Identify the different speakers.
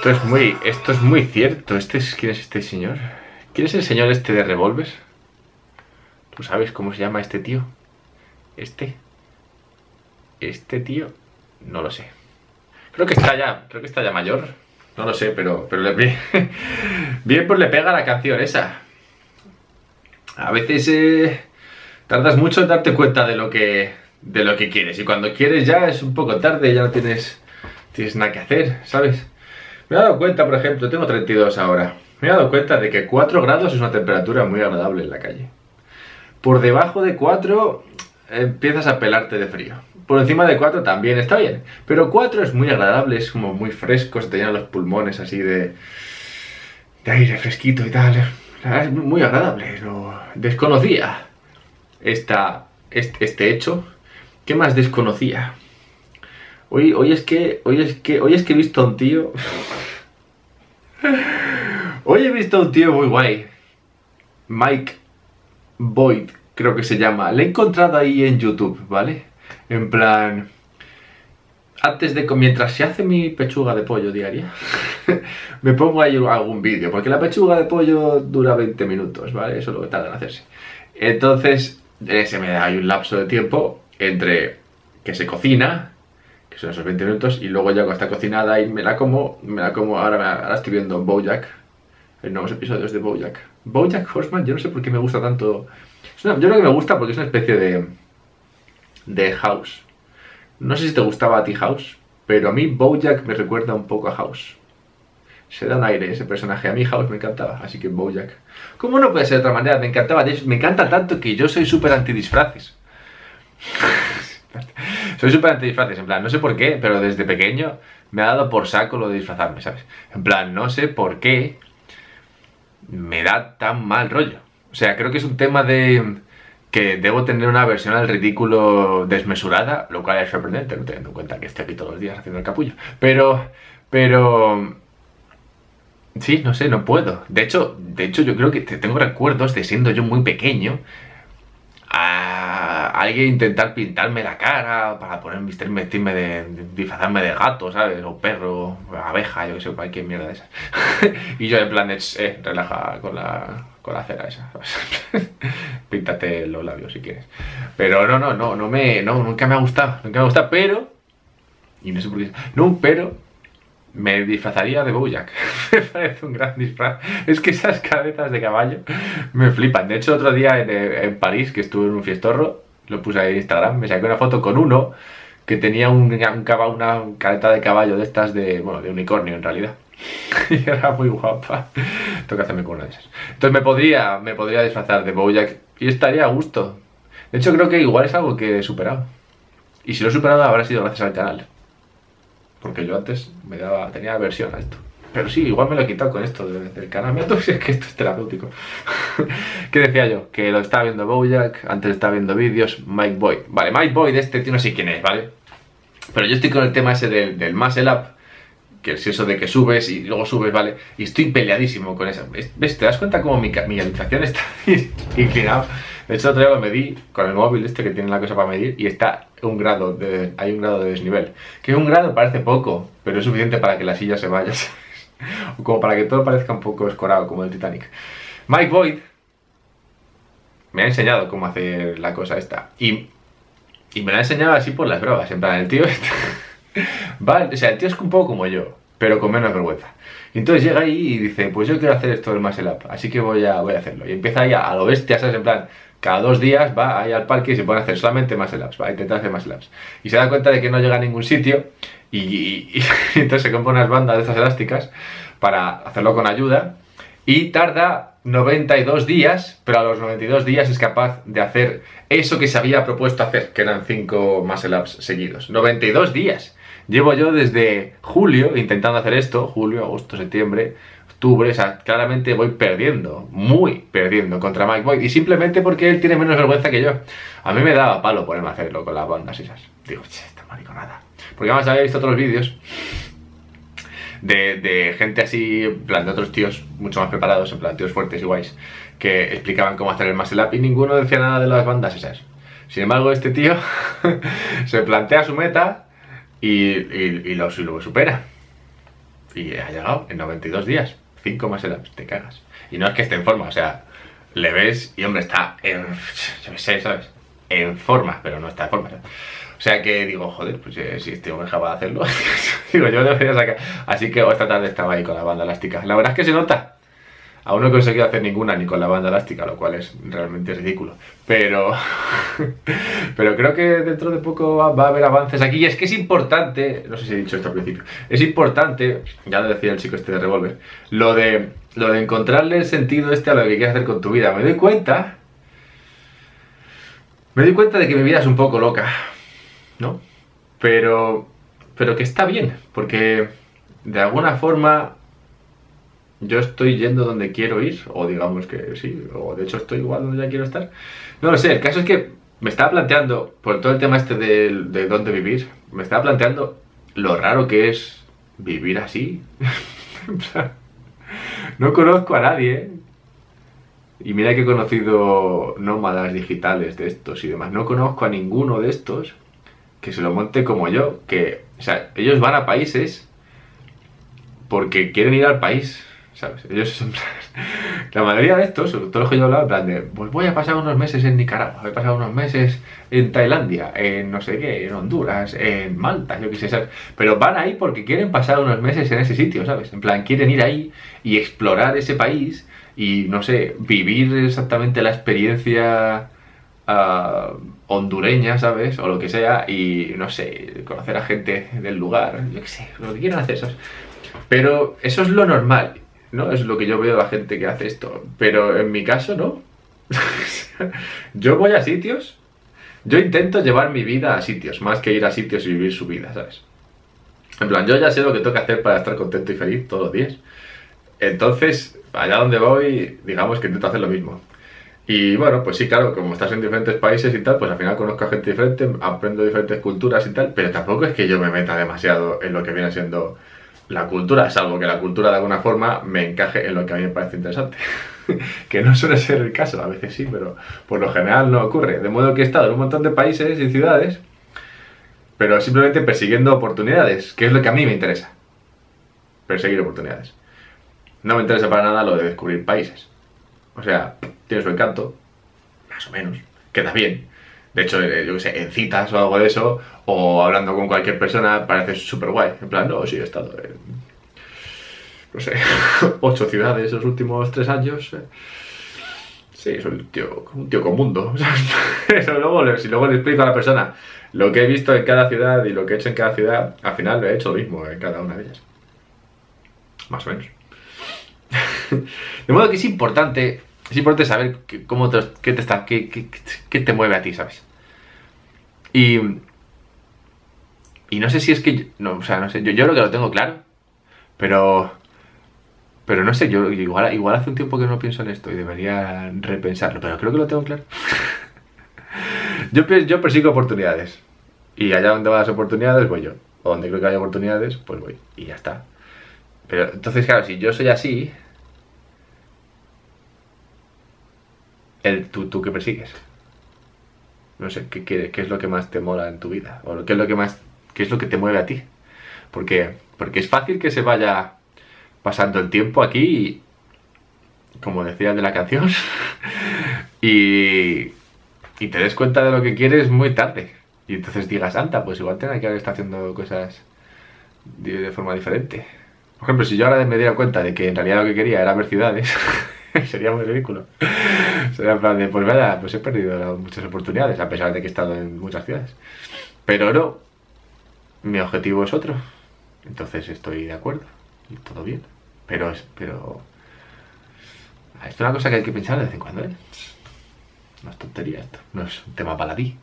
Speaker 1: Esto es muy, esto es muy cierto. Este es, ¿Quién es este señor? ¿Quién es el señor este de revólver? ¿Tú sabes cómo se llama este tío? Este. Este tío. No lo sé. Creo que está ya, creo que está ya mayor. No lo sé, pero, pero le, bien pues le pega la canción esa. A veces eh, tardas mucho en darte cuenta de lo que de lo que quieres y cuando quieres ya es un poco tarde, ya no tienes tienes nada que hacer, ¿sabes? Me he dado cuenta, por ejemplo, tengo 32 ahora. Me he dado cuenta de que 4 grados es una temperatura muy agradable en la calle. Por debajo de 4 empiezas a pelarte de frío. Por encima de 4 también está bien. Pero 4 es muy agradable, es como muy fresco, se te llenan los pulmones así de, de aire fresquito y tal. Es muy agradable. Lo desconocía esta, este, este hecho. ¿Qué más desconocía? Hoy, hoy es que. Hoy es que. Hoy es que he visto a un tío. Hoy he visto a un tío muy guay. Mike Boyd, creo que se llama. Le he encontrado ahí en YouTube, ¿vale? En plan. Antes de. Mientras se hace mi pechuga de pollo diaria, me pongo ahí algún vídeo. Porque la pechuga de pollo dura 20 minutos, ¿vale? Eso es lo que tarda en hacerse. Entonces, se me da ahí un lapso de tiempo entre que se cocina, que son esos 20 minutos, y luego ya cuando está cocinada y me la como, me la como, ahora, estoy viendo Bojack, en nuevos episodios de Bojack. Bojack Horseman, yo no sé por qué me gusta tanto. yo creo que me gusta porque es una especie de. de House. No sé si te gustaba a ti House, pero a mí Bojack me recuerda un poco a House. Se da un aire ese personaje. A mí House me encantaba, así que Bojack. ¿Cómo no puede ser de otra manera? Me encantaba. Me encanta tanto que yo soy súper antidisfraces. Soy súper antidisfraces, en plan, no sé por qué, pero desde pequeño me ha dado por saco lo de disfrazarme, ¿sabes? En plan, no sé por qué me da tan mal rollo. O sea, creo que es un tema de que debo tener una versión al ridículo desmesurada, lo cual es sorprendente, no teniendo en cuenta que estoy aquí todos los días haciendo el capullo. Pero, pero... Sí, no sé, no puedo. De hecho, de hecho yo creo que te- tengo recuerdos de siendo yo muy pequeño a alguien intentar pintarme la cara para poner vestirme, vestirme de, de- disfrazarme de gato, ¿sabes? O perro, abeja, yo que sé, cualquier mierda de esas. y yo en plan de, eh, relaja con la, con la cera esa. Píntate los labios si quieres. Pero no, no, no, no me, no, nunca me ha gustado, nunca me ha gustado, pero, y no sé por qué, no, pero me disfrazaría de Bojack. me parece un gran disfraz. Es que esas cabezas de caballo me flipan. De hecho, otro día en, París, que estuve en un fiestorro, lo puse ahí en Instagram, me saqué una foto con uno que tenía un, un una careta de caballo de estas de, bueno, de unicornio en realidad. y era muy guapa. Tengo que hacerme con. Entonces me podría, me podría disfrazar de Bojack y estaría a gusto. De hecho, creo que igual es algo que he superado. Y si lo he superado habrá sido gracias al canal. Porque yo antes me daba, tenía aversión a esto. Pero sí, igual me lo he quitado con esto de- del. Mira tú si es que esto es terapéutico. ¿Qué decía yo? Que lo estaba viendo Bojack, antes estaba viendo vídeos, Mike Boyd. Vale, Mike Boyd, este tío no sé quién es, ¿vale? Pero yo estoy con el tema ese del, del muscle up, que es eso de que subes y luego subes, ¿vale? Y estoy peleadísimo con eso. ¿Ves? ¿Te das cuenta cómo mi, mi está inclinado? De hecho, otro día lo medí con el móvil este que tiene la cosa para medir y está un grado de, hay un grado de desnivel. Que un grado parece poco, pero es suficiente para que la silla se vaya. O como para que todo parezca un poco escorado, como el Titanic. Mike Boyd me ha enseñado cómo hacer la cosa esta. Y, me la ha enseñado así por las drogas. En plan, el tío está... Va, o sea, el tío es un poco como yo, pero con menos vergüenza. Entonces llega ahí y dice, pues yo quiero hacer esto del muscle up, así que voy a, voy a hacerlo. Y empieza ahí a, a lo bestia, ¿sabes? En plan, cada dos días va ahí al parque y se pone a hacer solamente muscle ups, va a intentar hacer muscle ups. Y se da cuenta de que no llega a ningún sitio y, entonces se compra unas bandas de estas elásticas para hacerlo con ayuda y tarda 92 días, pero a los 92 días es capaz de hacer eso que se había propuesto hacer, que eran 5 muscle ups seguidos. 92 días. Llevo yo desde julio intentando hacer esto, julio, agosto, septiembre, octubre, o claramente voy perdiendo, muy perdiendo contra Mike Boyd, y simplemente porque él tiene menos vergüenza que yo. A mí me daba palo ponerme a hacerlo con las bandas esas. Digo, che, esta mariconada. Porque además había visto otros vídeos de, gente así, en plan de otros tíos mucho más preparados, en plan tíos fuertes y guays, que explicaban cómo hacer el muscle up y ninguno decía nada de las bandas esas. Sin embargo, este tío se plantea su meta y lo supera. Y ha llegado en 92 días. 5 más el te cagas. Y no es que esté en forma, o sea, le ves y hombre, está en. Yo sé, ¿sabes? En forma, pero no está en forma. ¿sabes? O sea que digo, joder, pues eh, si este hombre capaz de hacerlo, digo, yo debería sacar. Así que esta tarde estaba ahí con la banda elástica. La verdad es que se nota. Aún no he conseguido hacer ninguna ni con la banda elástica, lo cual es realmente ridículo. Pero, pero creo que dentro de poco va, a haber avances aquí. Y es que es importante, no sé si he dicho esto al principio, es importante, ya lo decía el chico este de Revolver, lo de, lo de encontrarle el sentido este a lo que quieres hacer con tu vida. Me doy cuenta, me doy cuenta de que mi vida es un poco loca, ¿no? Pero, pero que está bien, porque de alguna forma yo estoy yendo donde quiero ir, o digamos que sí, o de hecho estoy igual donde ya quiero estar. No lo sé, el caso es que me estaba planteando, por todo el tema este de, de dónde vivir, me estaba planteando lo raro que es vivir así. No conozco a nadie. Y mira que he conocido nómadas digitales de estos y demás. No conozco a ninguno de estos que se lo monte como yo. Que, o sea, ellos van a países porque quieren ir al país. ¿Sabes? Ellos, la mayoría de estos, sobre todo los que yo hablaba, en plan de, pues voy a pasar unos meses en Nicaragua, voy a pasar unos meses en Tailandia, en no sé qué, en Honduras, en Malta, yo qué sé, ¿sabes? Pero van ahí porque quieren pasar unos meses en ese sitio, ¿sabes? En plan, quieren ir ahí y explorar ese país y, no sé, vivir exactamente la experiencia uh, hondureña, ¿sabes? O lo que sea, y, no sé, conocer a gente del lugar, yo qué sé, lo que quieran hacer, ¿sabes? Pero eso es lo normal. ¿No? Es lo que yo veo de la gente que hace esto. Pero en mi caso, no. yo voy a sitios. Yo intento llevar mi vida a sitios, más que ir a sitios y vivir su vida, ¿sabes? En plan, yo ya sé lo que tengo que hacer para estar contento y feliz todos los días. Entonces, allá donde voy, digamos que intento hacer lo mismo. Y bueno, pues sí, claro, como estás en diferentes países y tal, pues al final conozco a gente diferente, aprendo diferentes culturas y tal, pero tampoco es que yo me meta demasiado en lo que viene siendo la cultura, salvo que la cultura de alguna forma me encaje en lo que a mí me parece interesante. que no suele ser el caso, a veces sí, pero por lo general no ocurre. De modo que he estado en un montón de países y ciudades, pero simplemente persiguiendo oportunidades, que es lo que a mí me interesa. Perseguir oportunidades. No me interesa para nada lo de descubrir países. O sea, tiene su encanto, más o menos, queda bien, de hecho, eh, yo qué sé, en citas o algo de eso, o hablando con cualquier persona, parece súper guay. En plan, no, sí, he estado en, no sé, ocho ciudades los últimos tres años. eh. Sí, soy un tío, un tío con mundo. Eso luego, si luego le explico a la persona lo que he visto en cada ciudad y lo que he hecho en cada ciudad, al final lo he hecho lo mismo en cada una de ellas. Más o menos. De modo que es importante, es importante saber cómo te, qué te está, qué, qué- qué te mueve a ti, ¿sabes? Y, y no sé si es que, no, o sea, no sé, yo, yo creo que lo tengo claro, pero, pero no sé, yo igual, igual hace un tiempo que no pienso en esto y debería repensarlo, pero creo que lo tengo claro. yo, yo persigo oportunidades y allá donde van las oportunidades voy yo, o donde creo que hay oportunidades, pues voy y ya está. Pero entonces, claro, si yo soy así, el tú, tú que persigues. No sé, ¿qué, qué, qué es lo que más te mola en tu vida? ¿O qué es lo que más, qué es lo que te mueve a ti? Porque, porque es fácil que se vaya pasando el tiempo aquí, y, como decía de la canción, y, y te des cuenta de lo que quieres muy tarde. Y entonces digas, anda, pues igual tenga que haber estado haciendo cosas de, de forma diferente. Por ejemplo, si yo ahora me diera cuenta de que en realidad lo que quería era ver ciudades, sería muy ridículo. Sería en plan de, pues vaya, pues he perdido muchas oportunidades, a pesar de que he estado en muchas ciudades. Pero no, mi objetivo es otro. Entonces estoy de acuerdo y todo bien. Pero es, pero... Esto es una cosa que hay que pensar de vez en cuando, ¿eh? No es tontería esto, no es un tema baladí.